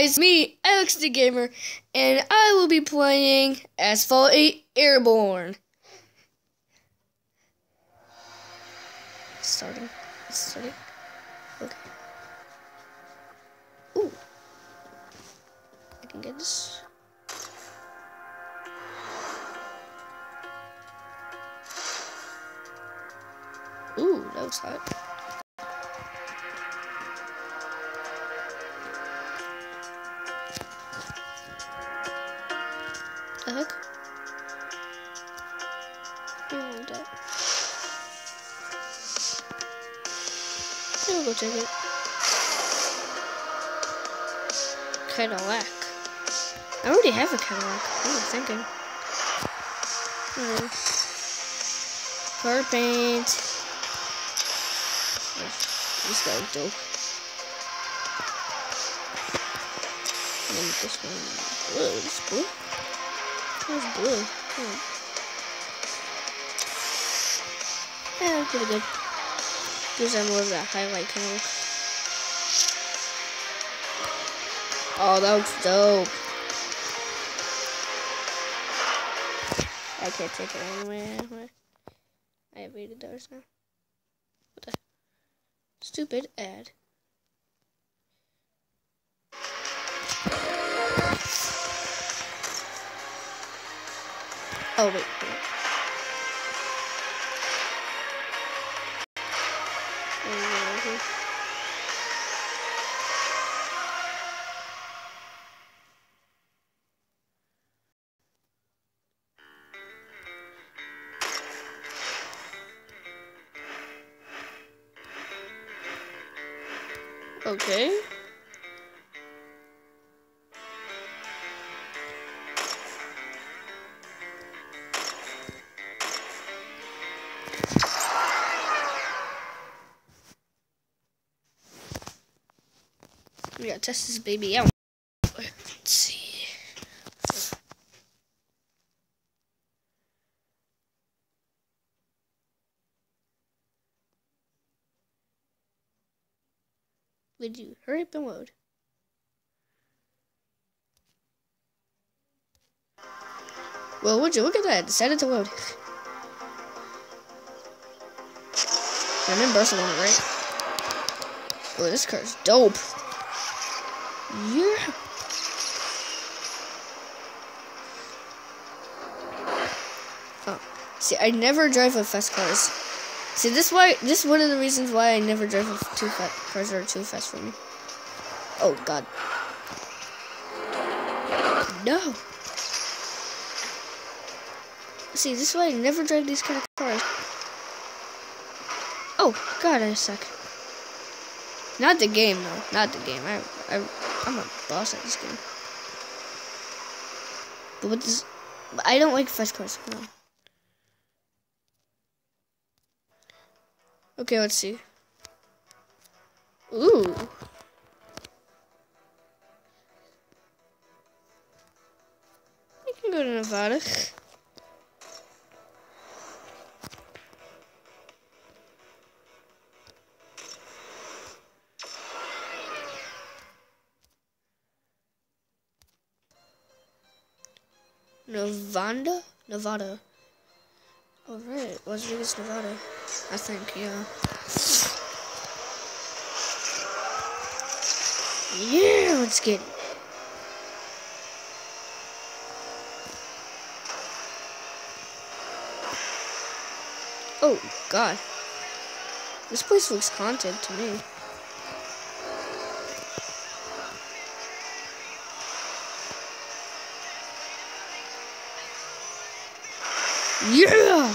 Guys, me, Alex the Gamer, and I will be playing Asphalt 8 Airborne. Starting. Starting. Okay. Ooh. I can get this. Ooh, that was hot. The heck? Don't want that. I'll go check it. Cadillac. I already have a Cadillac. What am I thinking? Hmm. Car paint. This guy dope. And this one. Whoa, this blue. That's blue. Hmm. Yeah, pretty good. Gives them more of that highlight kind of look. Oh, that looks dope. I can't take it anywhere. I have eighty dollars now. What the stupid ad? Oh wait. wait. Okay. Test this baby out. Let's see. Would you hurry up and load? Well, would you look at that? It decided to load. I'm in Barcelona, right? Oh, this car's dope. Yeah. Oh, see, I never drive with fast cars. See, this why this is one of the reasons why I never drive with too fast cars that are too fast for me. Oh God. No. See, this is why I never drive these kind of cars. Oh God, I suck. Not the game though. Not the game. I I I'm a boss at this game. But this, but I don't like fast cars. No. Okay, let's see. Ooh. I can go to Nevada. Nevada? Nevada. Alright. Las Vegas, Nevada. I think, yeah. Yeah, let's get it. Oh, God. This place looks haunted to me. Yeah!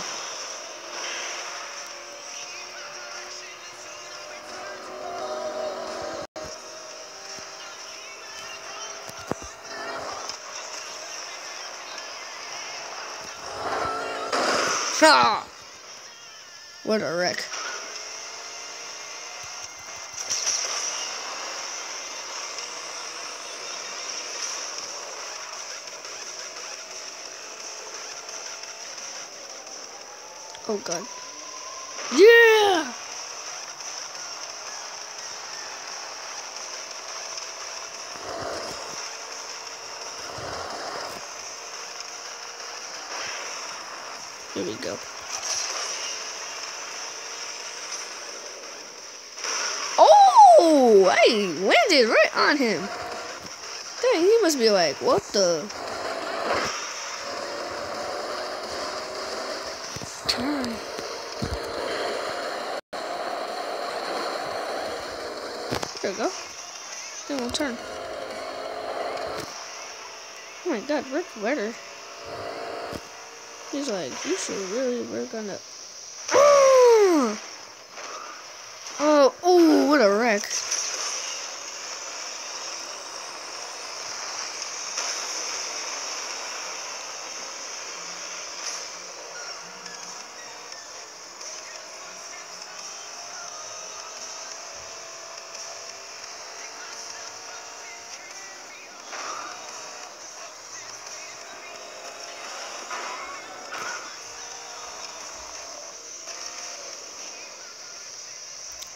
Ha! What a wreck. Oh god. Yeah! Here we go. Oh, I landed right on him. Dang, he must be like, what the? Turn. There we go. Then we'll turn. Oh my god, Rick Wetter. He's like, you should really work on the. Oh, oh, what a wreck.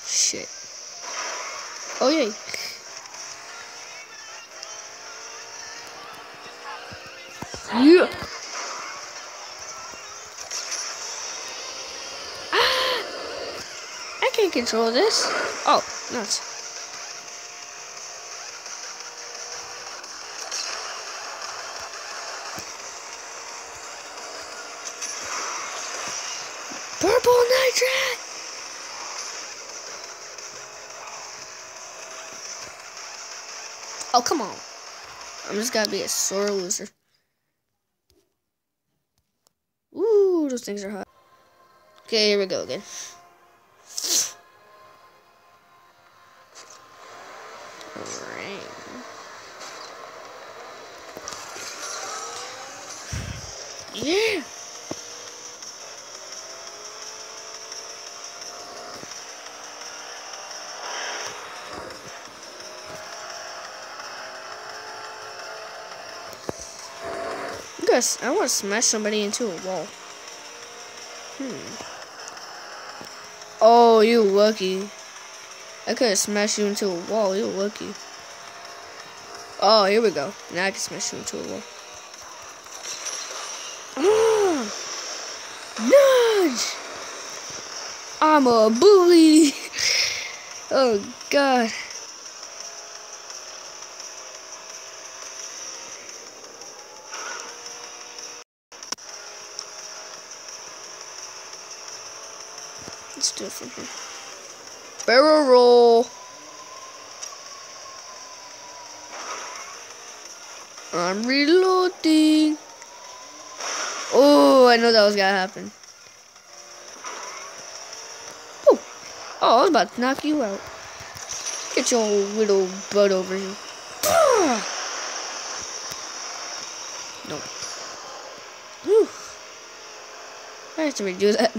Shit. Oh, yay. Yeah. Ah! I can't control this. Oh, nuts. Purple nitrate! Oh, come on. I'm just gonna be a sore loser. Ooh, those things are hot. Okay, here we go again. Alright. Yeah! I want to smash somebody into a wall. Hmm. Oh, you lucky. I could have smashed you into a wall. You lucky. Oh, here we go. Now I can smash you into a wall. Nudge! I'm a bully! Oh, God. Barrel roll. I'm reloading. Oh, I know that was gonna happen. Oh, oh, I was about to knock you out. Get your little butt over here. No. Whew. I have to redo that.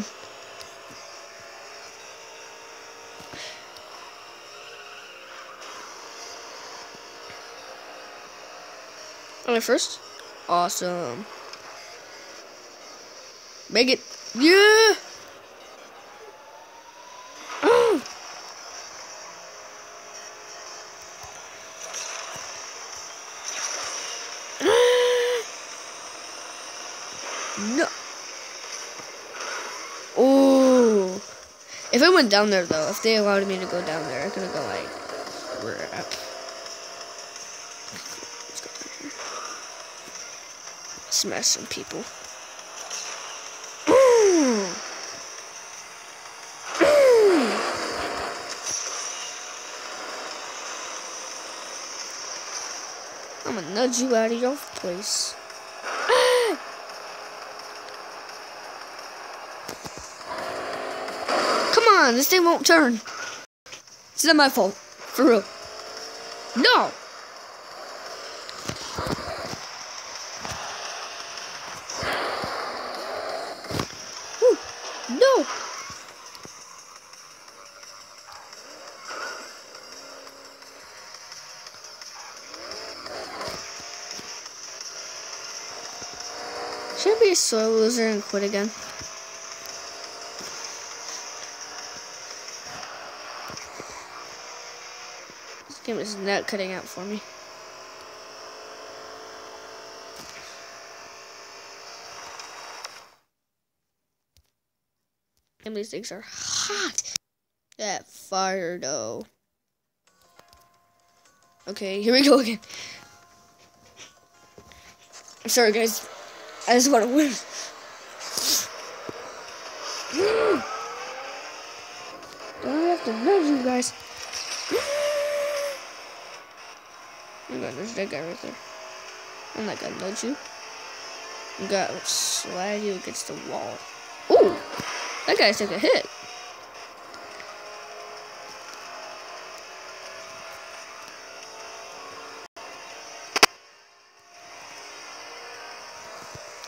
Am I first? Awesome. Make it. Yeah! No. Oh. If I went down there, though, if they allowed me to go down there, I could have gone like, crap. Smash some people. I'm gonna nudge you out of your place. Come on, this thing won't turn. It's not my fault. For real. No! No! Should I be a soil loser and quit again? This game is not cutting out for me. And these things are hot. That fire though. Okay, here we go again. I'm sorry guys. I just want to win. Don't have to love you guys. Oh my god, there's that guy right there. I'm not gonna nudge you. I'm gonna slide you against the wall. Ooh! That guy took a hit.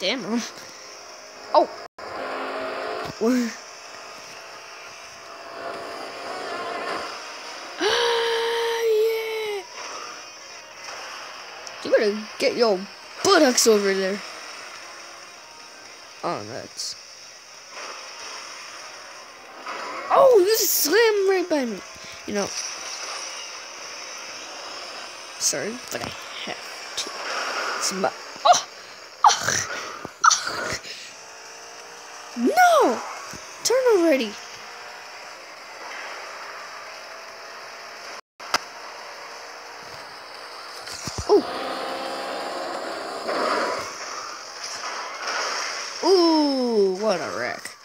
Damn. Mom. Oh. Yeah. You better get your buttocks over there. Oh, that's. Oh, you just slammed right by me. You know. Sorry, but I have to. It's my. Oh! oh. No! Turn already. Ooh. Ooh, what a wreck.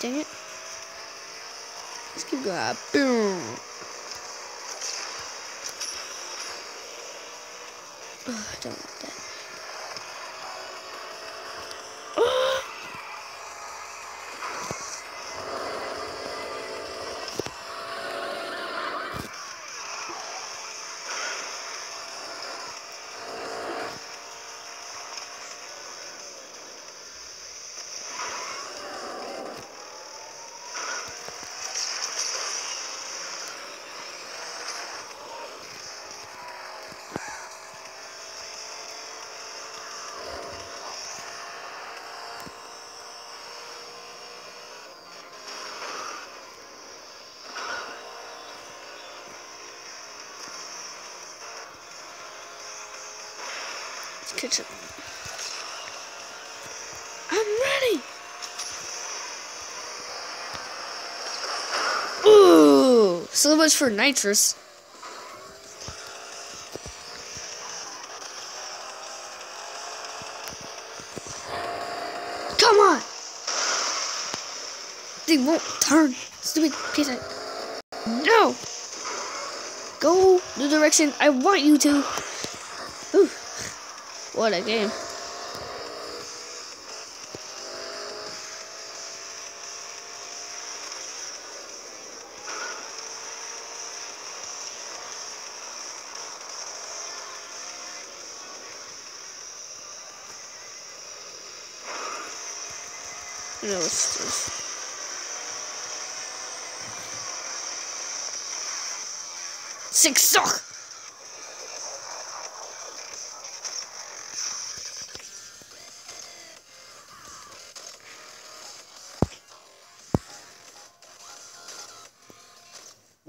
Dang it. Let's keep going. Boom. Ugh, I don't like that. Kitchen. I'm ready. Ooh, so much for nitrous. Come on. They won't turn. Stupid piece of... No. Go the direction I want you to. Ooh. What a game. No, it's just... Six!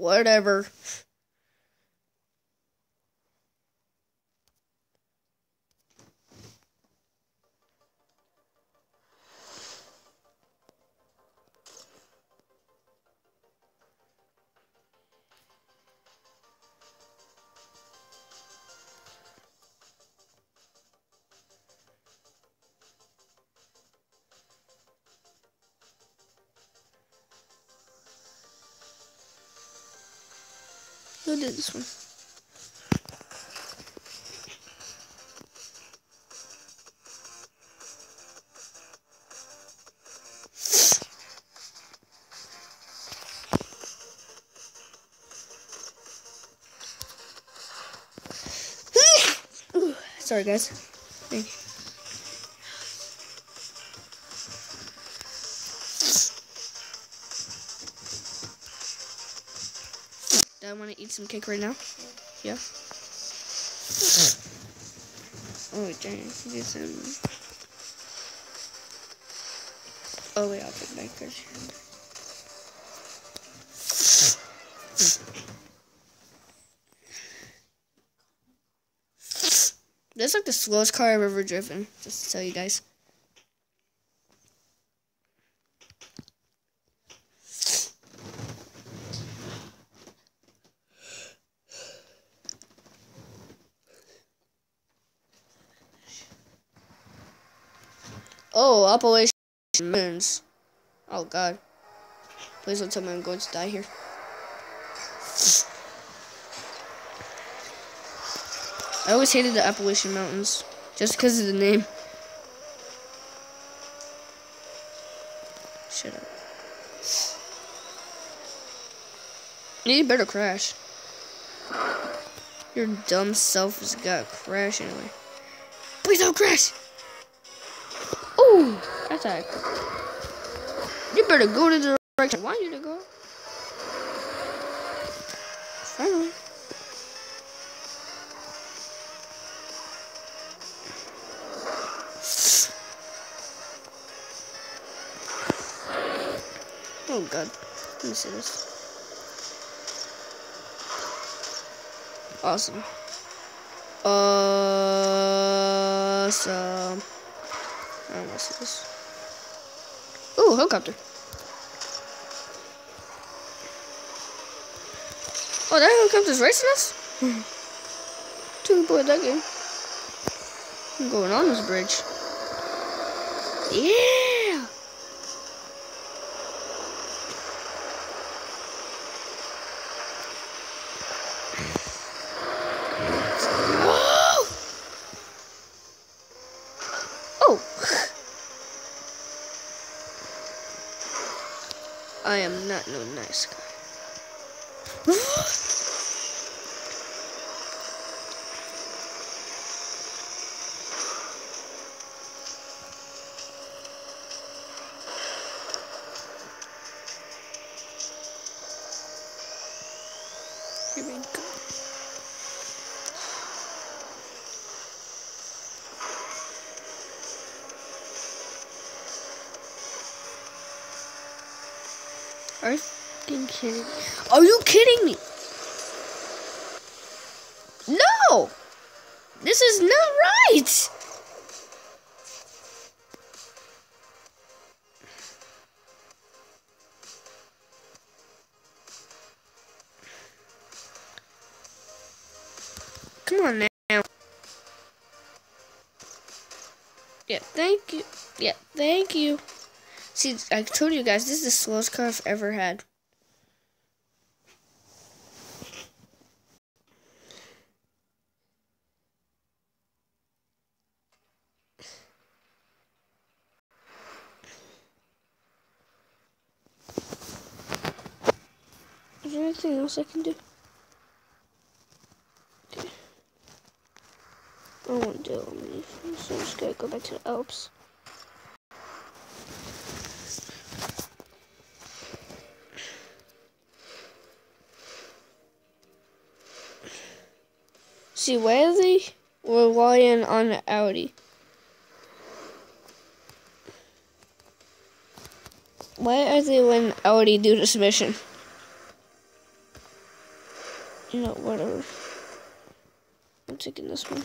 Whatever. Who did this one? Sorry, guys. I want to eat some cake right now. Yeah. Oh, dang. Get some. Oh wait, I'll take my cushion. That's like the slowest car I've ever driven, just to tell you guys. Oh, Operation Moons. Oh god. Please don't tell me I'm going to die here. I always hated the Appalachian Mountains. Just because of the name. Shut up. You better crash. Your dumb self has got to crash anyway. Please don't crash! Ooh, that's a. You better go to the direction I want you to go. Finally. Oh god. Let me see this. Awesome. Awesome. I don't see this. Ooh, helicopter. Oh, that helicopter's racing us? Too boy that game. I'm going on this bridge. Yeah! Oh! I am not no nice guy. Kidding? Are you kidding me? No! This is not right! Come on now. Yeah, thank you. Yeah, thank you. See, I told you guys, this is the slowest car I've ever had. Is anything else I can do? Okay. I to do it, so I'm just gonna go back to the Alps. See, why are they relying on Audi? Why are they letting Audi do this mission? You know, whatever. I'm taking this one.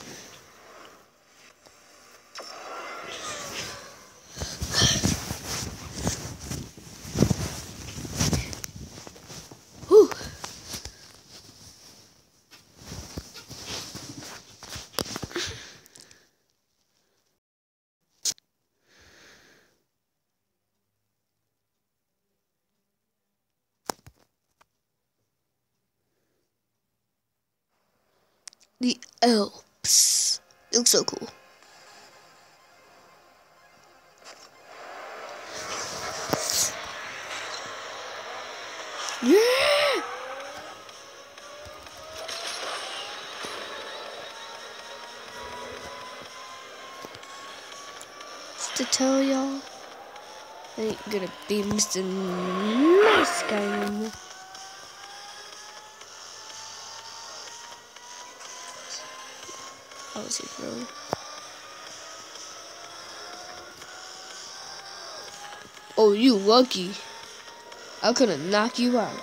Whew. The Alps. It looks so cool. Yeah! Just to tell y'all, I ain't gonna be Mr. was he throwing? Oh, you lucky. I could have knocked you out.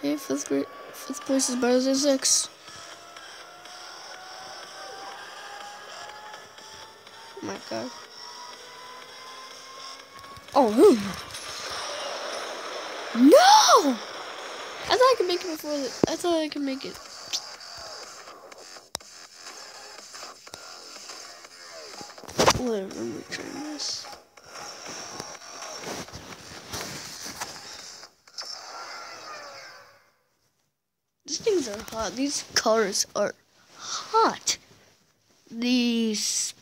Okay, fifth fifth place is better than six. Oh my god. Oh hmm. no! I thought I could make it before. The, I thought I could make it. Whatever this. These things. These cars are hot. These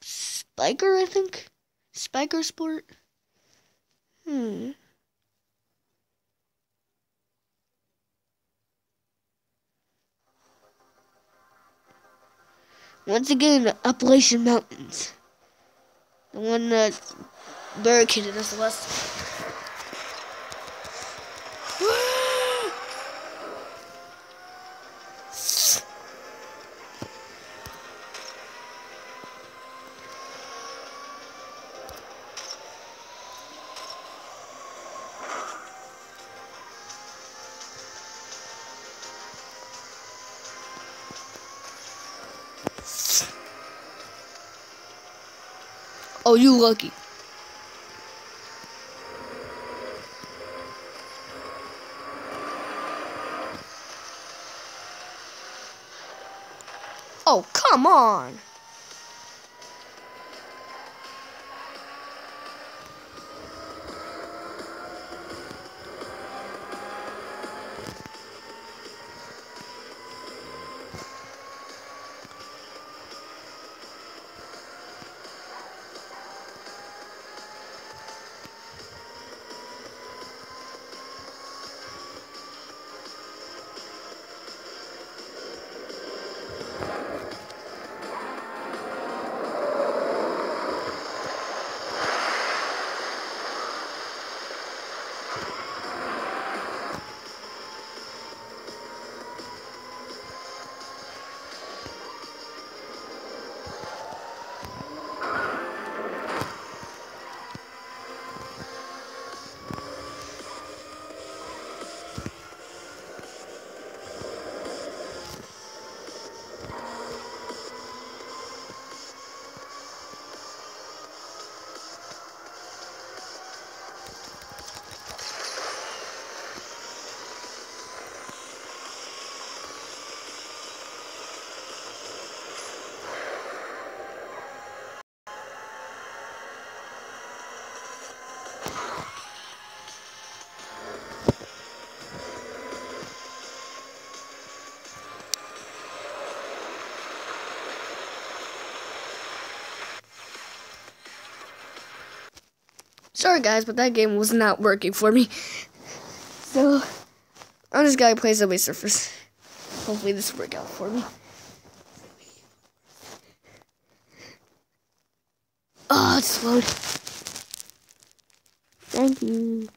Spyker, I think. Spyker Sport. Hmm. Once again, the Appalachian Mountains. The one that barricaded us last Oh, you lucky. Oh, come on. Sorry guys, but that game was not working for me. So, I'm just gonna play Subway Surfers. Hopefully this will work out for me. Oh, it's slowed. Thank you.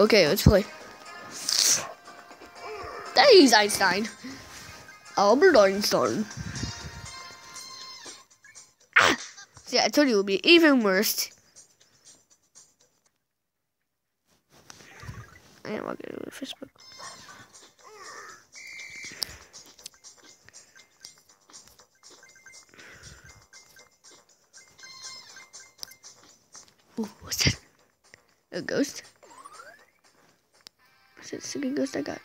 Okay, let's play. That is Einstein. Albert Einstein. Ah! See, I told you it would be even worse. I am logging in with Facebook. Ooh, what's that? A ghost? That's the second ghost I got.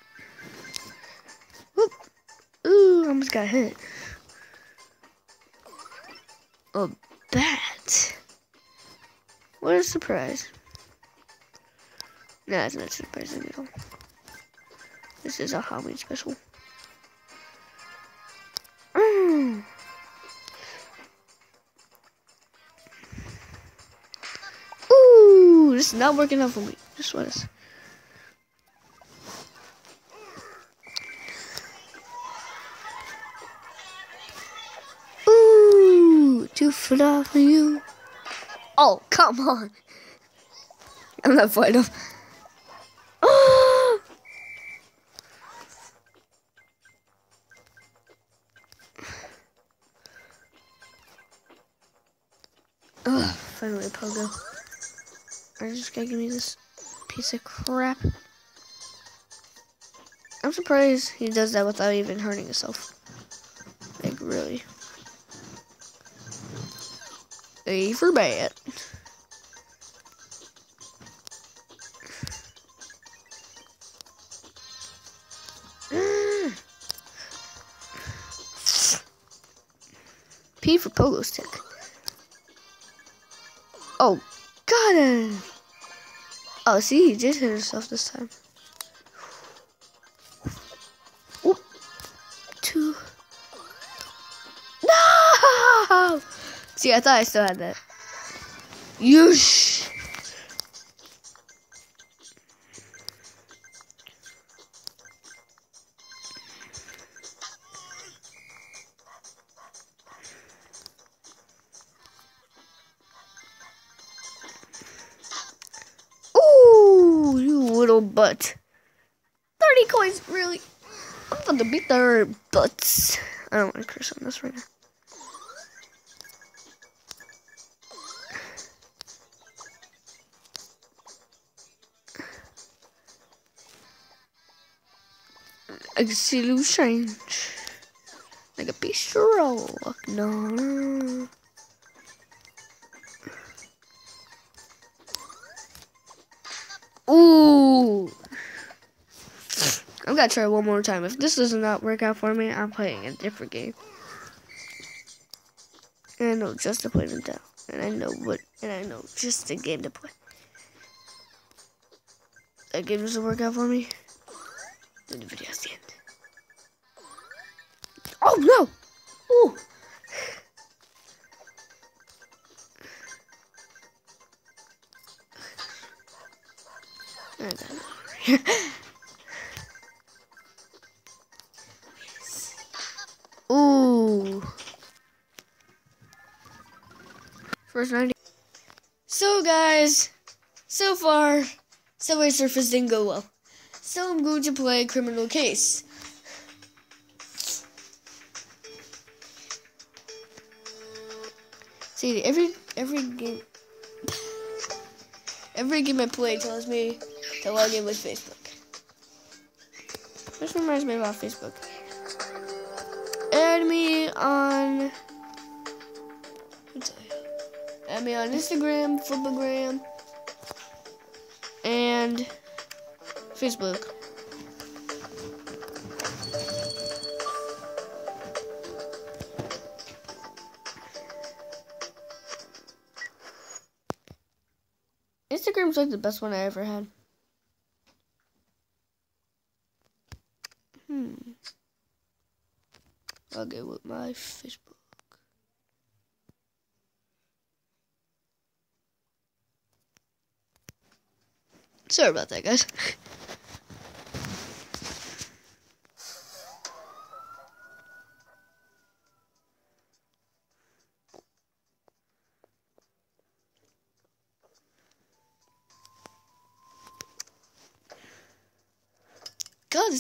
Whoop! Ooh, almost got hit. A bat. What a surprise. No, it's not surprising at all. This is a Halloween special. Mm. Ooh, this is not working out for me. Just was. Fly for you. Oh, come on. I'm not fighting him. Ugh, finally a pogo. Are you just gonna give me this piece of crap? I'm surprised he does that without even hurting himself. A for bat. P for pogo stick. Oh, got him. Oh, see, he did hit himself this time. See, I thought I still had that. Yush. Ooh, you little butt. 30 coins, really? I'm about to beat their butts. I don't want to curse on this right now. I can see loose change. Like a. No, no. Ooh. I'm gonna try one more time. If this does not work out for me, I'm playing a different game. And I know just to play them down. And I know what and I know just the game to play. That game doesn't work out for me. The video's the end. Oh no! Ooh! Ooh. First 90. So guys, so far, Subway Surfers didn't go well. So I'm going to play Criminal Case. See, every every game every game I play tells me to log in with Facebook. This reminds me about Facebook. Add me on add me on Instagram, Flipagram, and Facebook. Instagram's like the best one I ever had. Hmm. I'll go with my Facebook. Sorry about that, guys.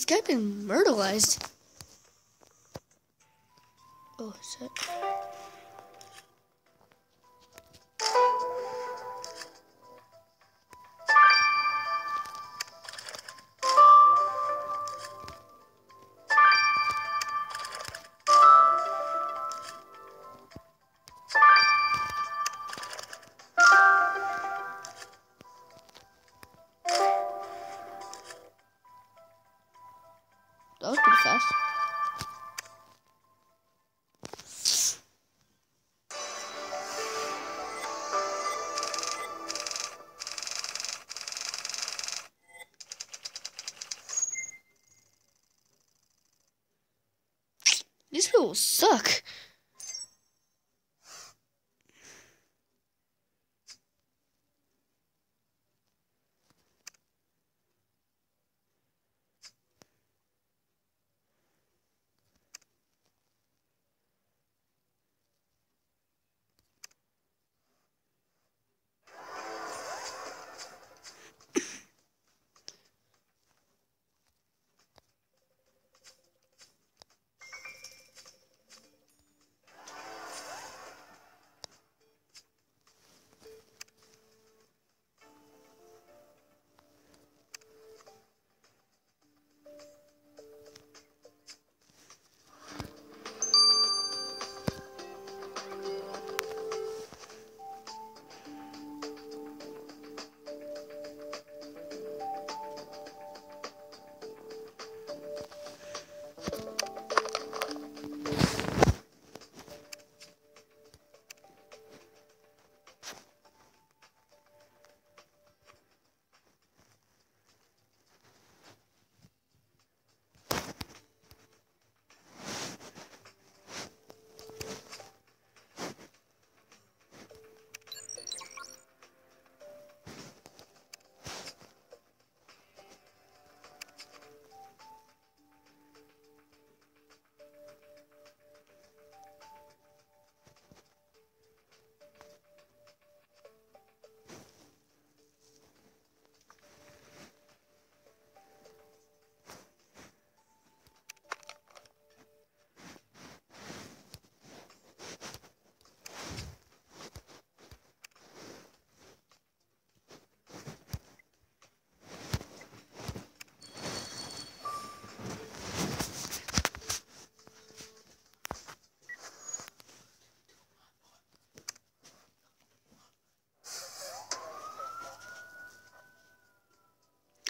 this guy been murderized. Oh, shit. These people suck.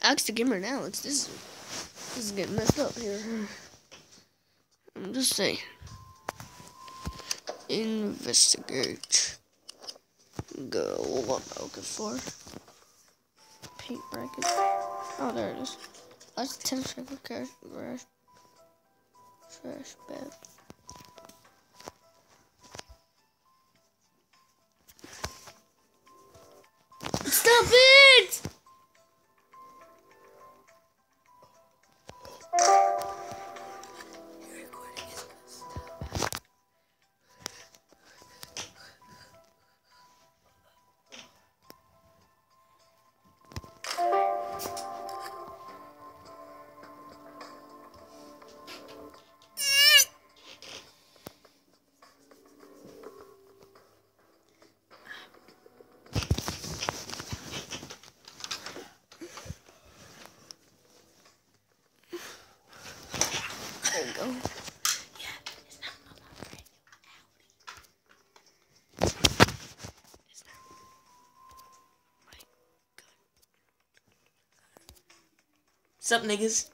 Axe the Gamer now. It's this. This is getting messed up here. I'm just saying. Investigate. Go. What am I looking for? Paint bracket. Oh, there it is. That's 10 second cash garage. Trash bag. What's up, niggas?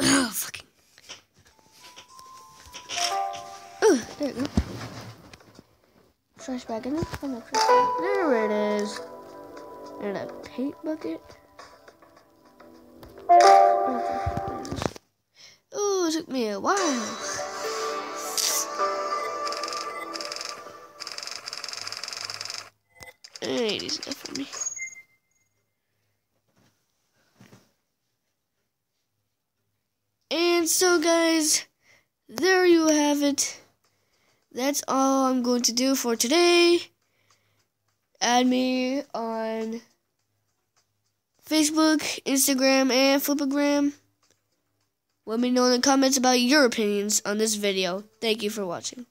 Oh, fucking. Oh, there you go. Trash bag in there. Oh, no. There it is. And a paint bucket. That's all I'm going to do for today. Add me on Facebook, Instagram, and Flipagram. Let me know in the comments about your opinions on this video. Thank you for watching.